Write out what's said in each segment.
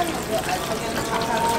朝メンの朝メンの。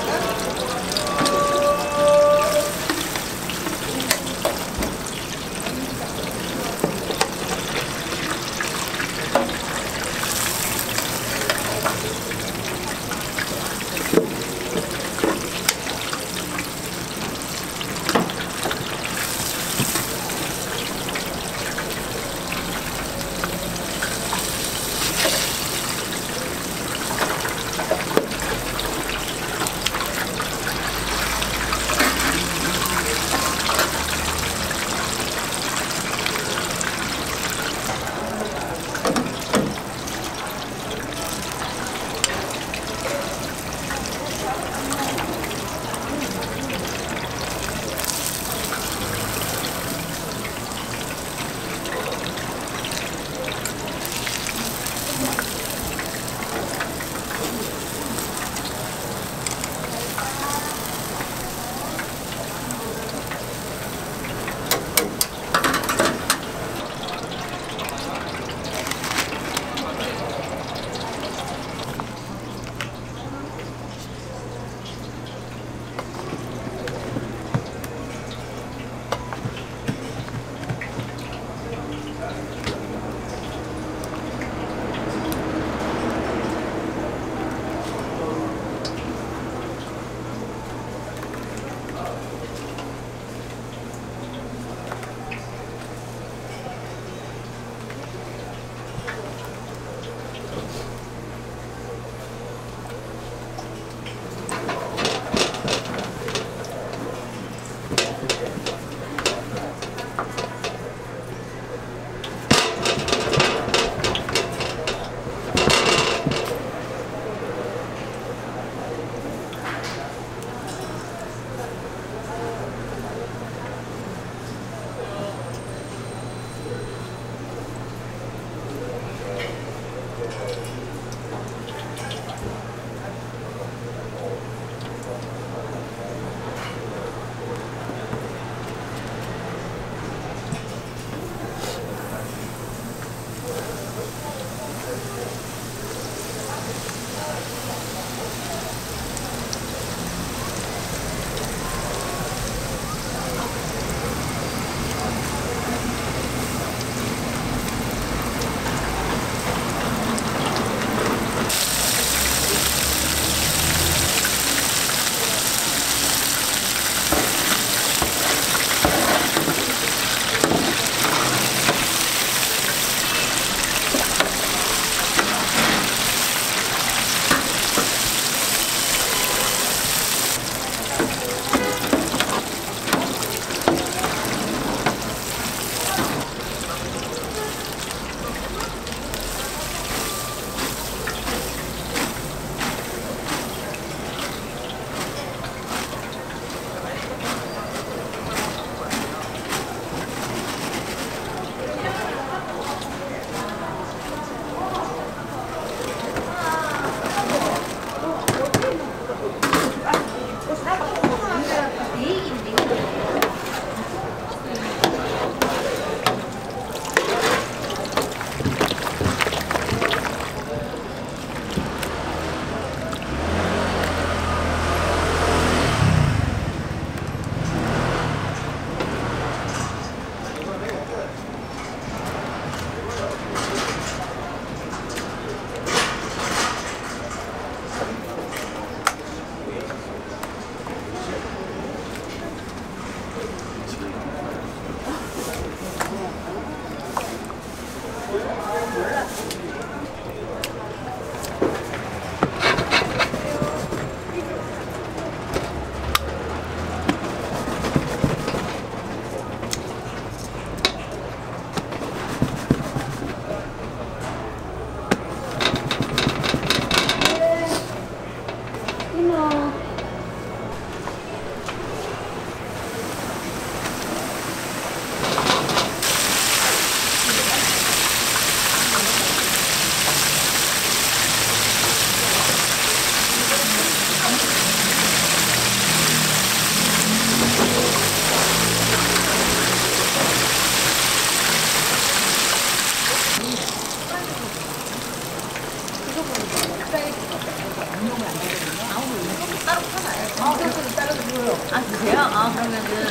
따로 파나요? 아, 소스는 따로 주고요. 아, 주세요? 아, 그러면은,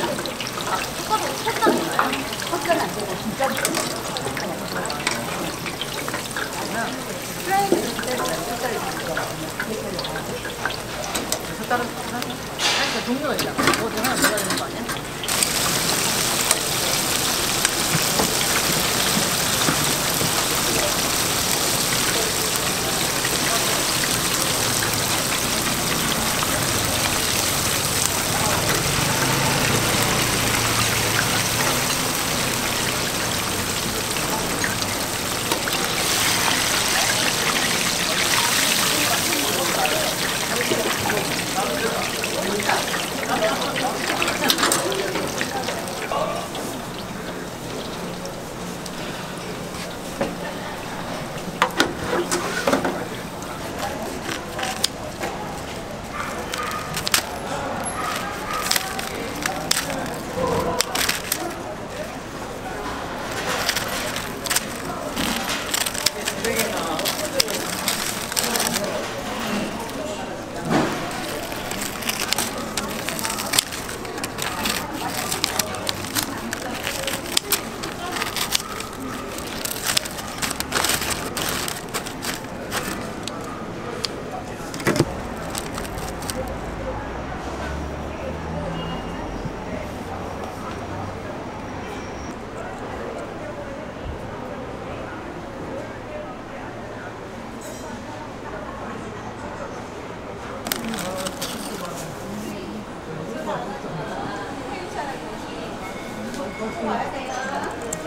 아, 섞어나요? 섞어는 안 되고 진짜 프라이드 스테이크 색깔이 있거든요. 따로 하나? 그러니까 종류가 있잖아. 뭐 하나 넣어야 되는 거 아니야? 不玩这个